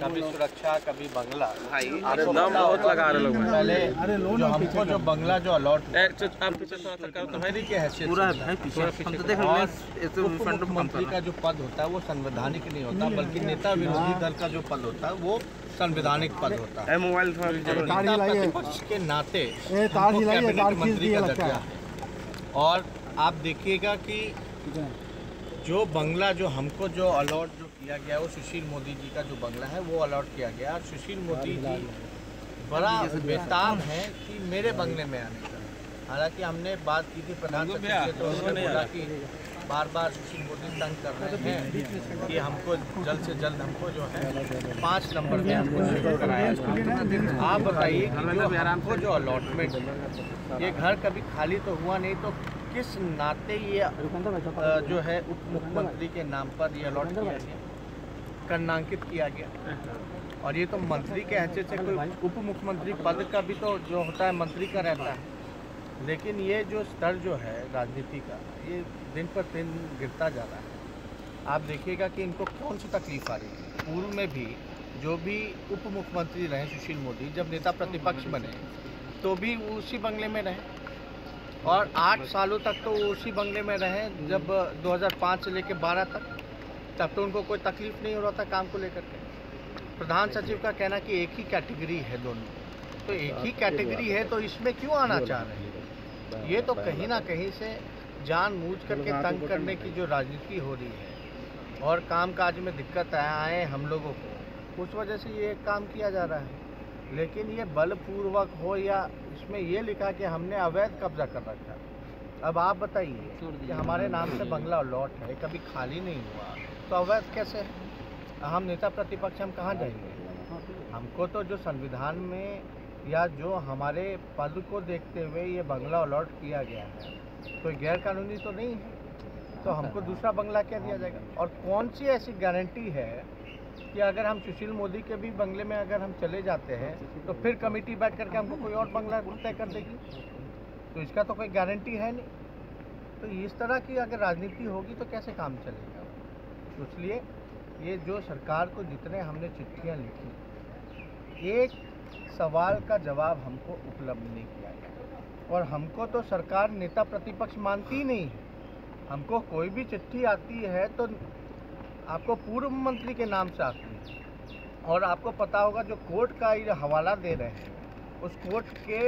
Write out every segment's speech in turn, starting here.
कभी सुरक्षा कभी बंगला। भाई नाम बहुत लगा रहे लोग पहले जो हमको जो बंगला जो अलॉट आप पीछे तो मंत्री के हैसियत पूरा है पीछे। हम तो देख रहे हैं ऑफ़ का जो पद होता है वो संवैधानिक नहीं होता बल्कि नेता विरोधी दल का जो पद होता है वो संवैधानिक पद होता है। मोबाइल प्रतिपक्ष के नाते मंत्री दिया का लगता दर्जा है और आप देखिएगा कि जो बंगला जो हमको जो अलॉट जो किया गया वो सुशील मोदी जी का जो बंगला है वो अलॉट किया गया और सुशील मोदी जी बड़ा बेताब है कि मेरे बंगले में आने का। हालाँकि हमने बात की थी प्रधान सचिव से तो उन्होंने बोला कि बार बार सुशील मोदी तंग कर रहे हैं कि हमको जल्द से जल्द हमको जो है पाँच नंबर में हमको शिफ्ट कराया आप बताइए कि जो हमको जो अलॉटमेंट ये घर कभी खाली तो हुआ नहीं तो किस नाते ये जो है। उप मुख्यमंत्री के नाम पर ये अलॉट किया गया कर्णांकित किया गया। और ये तो मंत्री के हैसियत से कोई उप मुख्यमंत्री पद का भी तो जो होता है मंत्री का रहता है। लेकिन ये जो स्तर जो है राजनीति का ये दिन पर दिन गिरता जा रहा है। आप देखिएगा कि इनको कौन सी तकलीफ़ आ रही है? पूर्व में भी जो भी उप मुख्यमंत्री रहे सुशील मोदी जब नेता प्रतिपक्ष बने तो भी उसी बंगले में रहे। और आठ सालों तक तो वो उसी बंगले में रहे जब 2005 से लेकर 12 तक तब तो उनको कोई तकलीफ़ नहीं हो रहा था काम को लेकर के। प्रधान सचिव का कहना कि एक ही कैटेगरी है दोनों। तो एक ही कैटेगरी है तो इसमें क्यों आना चाह रहे हैं? ये तो कहीं ना कहीं से जान मूझ करके तंग करने की जो राजनीति हो रही है और काम काज में दिक्कत आए हम लोगों को उस वजह से ये काम किया जा रहा है। लेकिन ये बलपूर्वक हो या इसमें ये लिखा कि हमने अवैध कब्जा कर रखा है। अब आप बताइए कि हमारे नाम से बंगला लॉट है कभी खाली नहीं हुआ तो अवैध कैसे है? हम नेता प्रतिपक्ष हम कहाँ जाएँगे? हमको तो जो संविधान में या जो हमारे पद को देखते हुए ये बंगला अलॉट किया गया है कोई गैर कानूनी तो नहीं है? तो हमको दूसरा बंगला क्या दिया जाएगा? और कौन सी ऐसी गारंटी है कि अगर हम सुशील मोदी के भी बंगले में अगर हम चले जाते हैं तो फिर कमेटी बैठ करके हमको कोई और बंगला तय कर देगी। तो इसका तो कोई गारंटी है नहीं। तो इस तरह की अगर राजनीति होगी तो कैसे काम चलेगा? तो इसलिए ये जो सरकार को जितने हमने चिट्ठियाँ लिखी, एक सवाल का जवाब हमको उपलब्ध नहीं किया गया। और हमको तो सरकार नेता प्रतिपक्ष मानती ही नहीं है। हमको कोई भी चिट्ठी आती है तो आपको पूर्व मंत्री के नाम से आती है। और आपको पता होगा जो कोर्ट का ये हवाला दे रहे हैं, उस कोर्ट के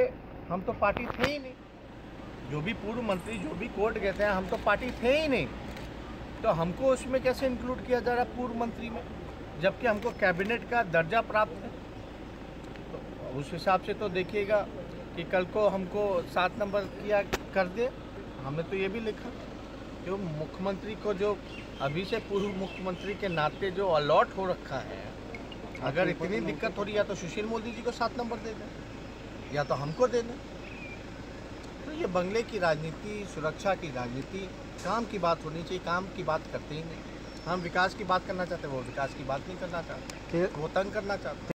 हम तो पार्टी थे ही नहीं। जो भी पूर्व मंत्री, जो भी कोर्ट गए थे, हम तो पार्टी थे ही नहीं। तो हमको उसमें कैसे इंक्लूड किया जा रहा पूर्व मंत्री में? जबकि हमको कैबिनेट का दर्जा प्राप्त है। तो उस हिसाब से तो देखिएगा कि कल को हमको सात नंबर किया कर दे। हमने तो ये भी लिखा कि मुख्यमंत्री को जो अभी से पूर्व मुख्यमंत्री के नाते जो अलॉट हो रखा है अगर इतनी दिक्कत हो रही है तो सुशील मोदी जी को सात नंबर दे दें या तो हमको दे दें। तो ये बंगले की राजनीति सुरक्षा की राजनीति काम की बात होनी चाहिए काम की बात करते ही नहीं। हम विकास की बात करना चाहते हैं वो विकास की बात नहीं करना चाहते वो तंग करना चाहते।